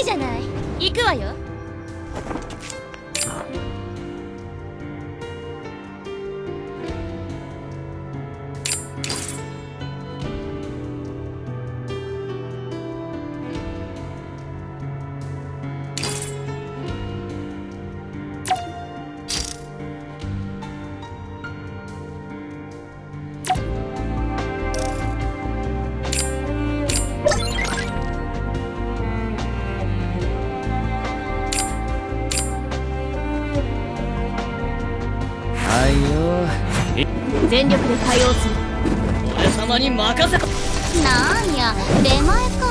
いじゃない。行くわよ。全力で対応する。俺様に任せなんや出前か。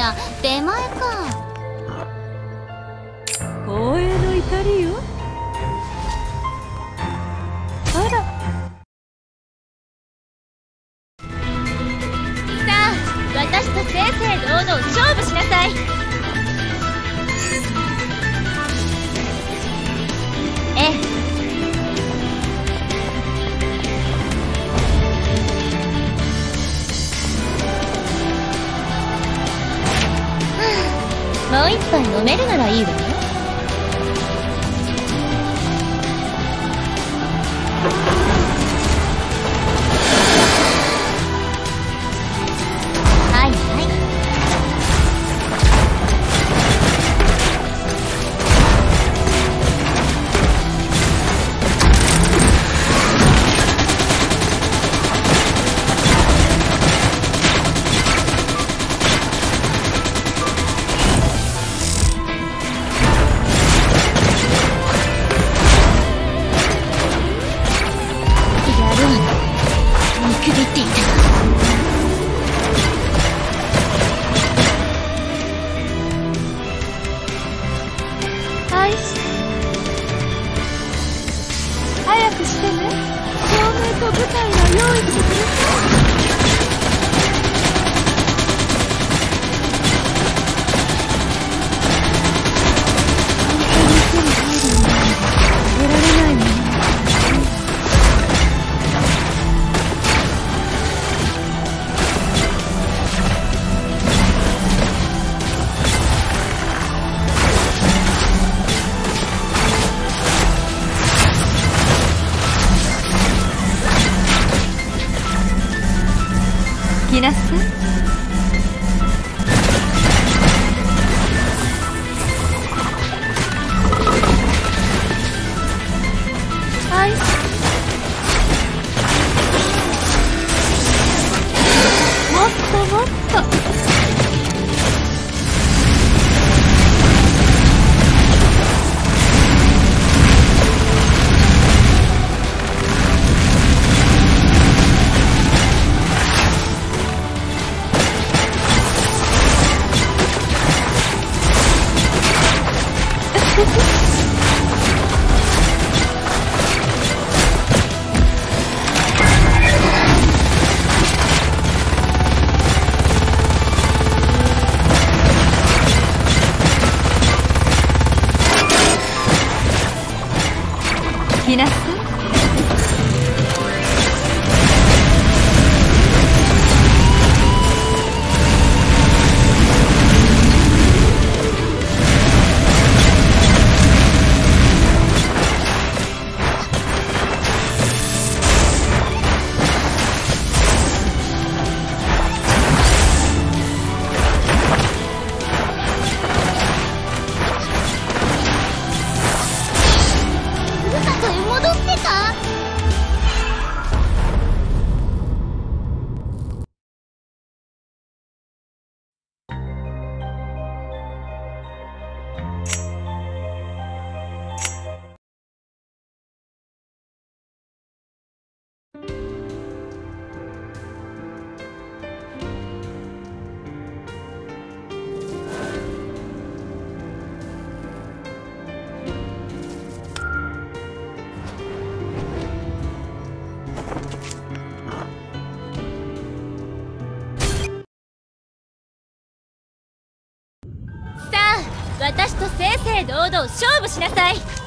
や出前か。光栄の至りよ。Ha ha ha! と正々堂々勝負しなさい。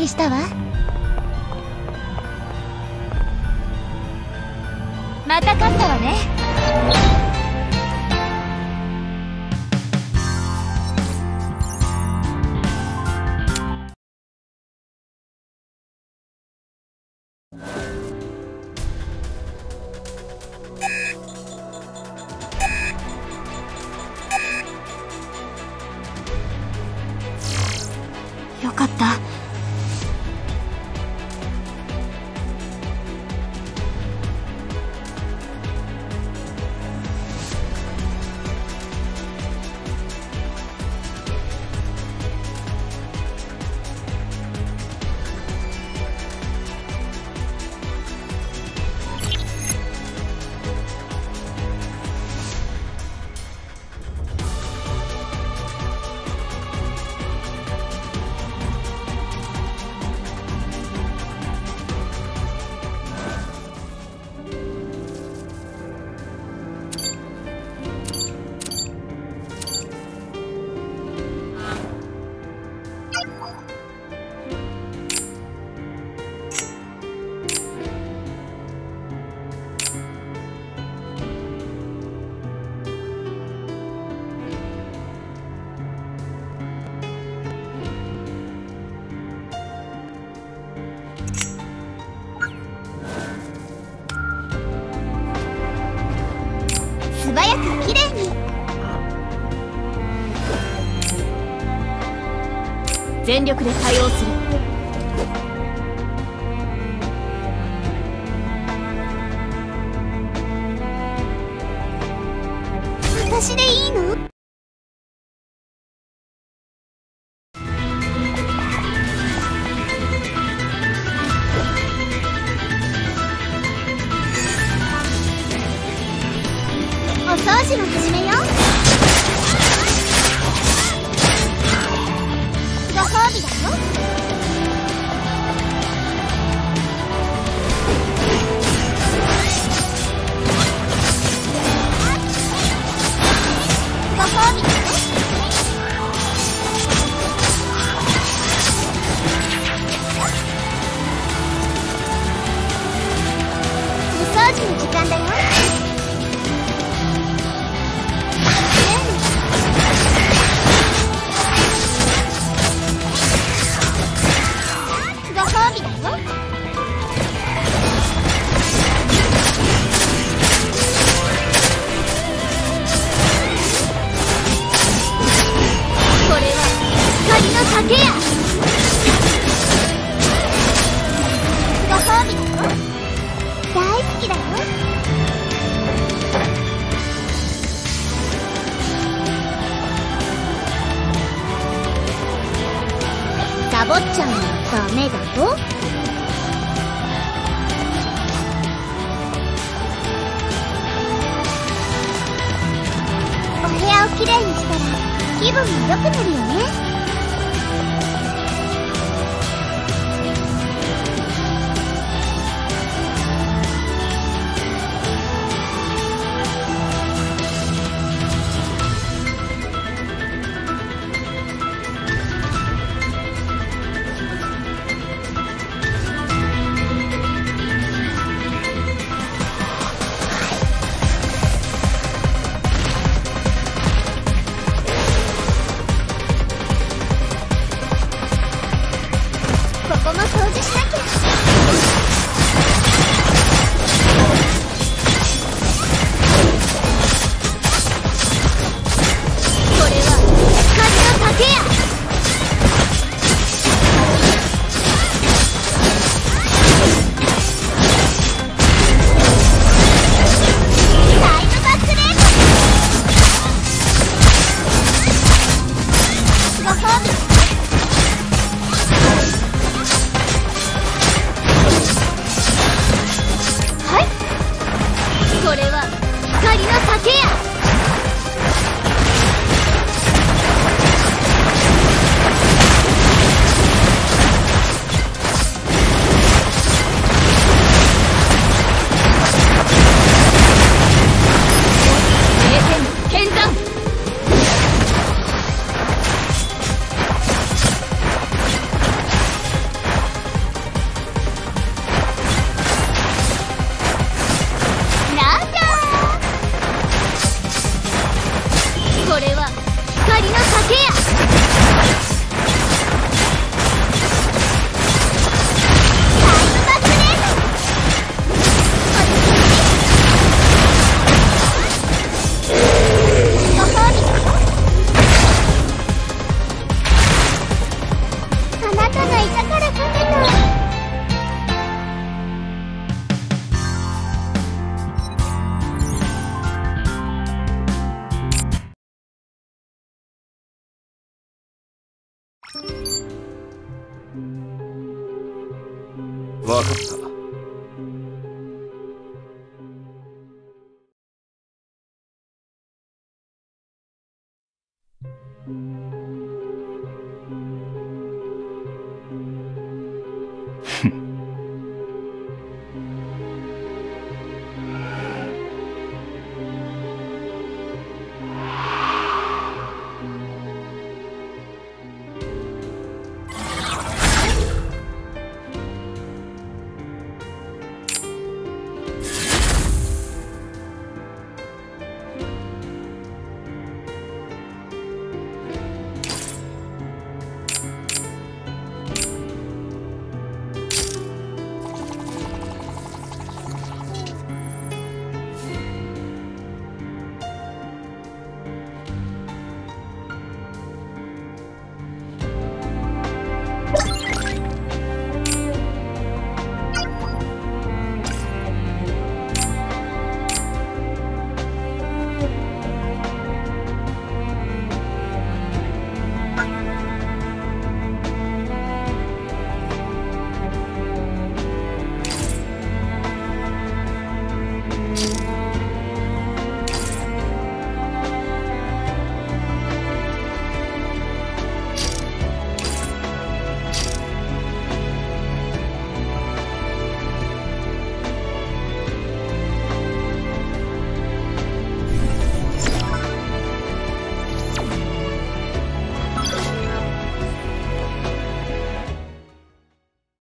りしたわ。また勝ったわね。全力で対応する。ぼっちゃんのはダメだとお部屋をきれいにしたら気分も良くなるよね。corto.